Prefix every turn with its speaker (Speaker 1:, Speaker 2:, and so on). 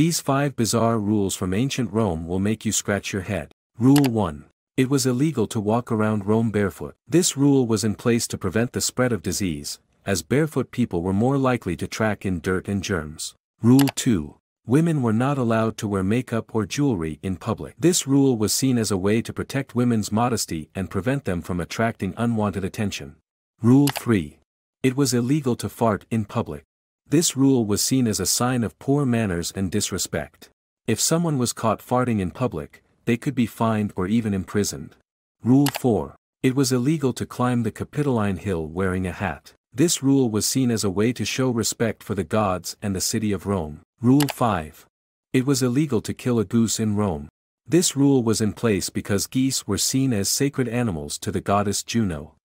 Speaker 1: These five bizarre rules from ancient Rome will make you scratch your head. Rule 1. It was illegal to walk around Rome barefoot. This rule was in place to prevent the spread of disease, as barefoot people were more likely to track in dirt and germs. Rule 2. Women were not allowed to wear makeup or jewelry in public. This rule was seen as a way to protect women's modesty and prevent them from attracting unwanted attention. Rule 3. It was illegal to fart in public. This rule was seen as a sign of poor manners and disrespect. If someone was caught farting in public, they could be fined or even imprisoned. Rule 4. It was illegal to climb the Capitoline Hill wearing a hat. This rule was seen as a way to show respect for the gods and the city of Rome. Rule 5. It was illegal to kill a goose in Rome. This rule was in place because geese were seen as sacred animals to the goddess Juno.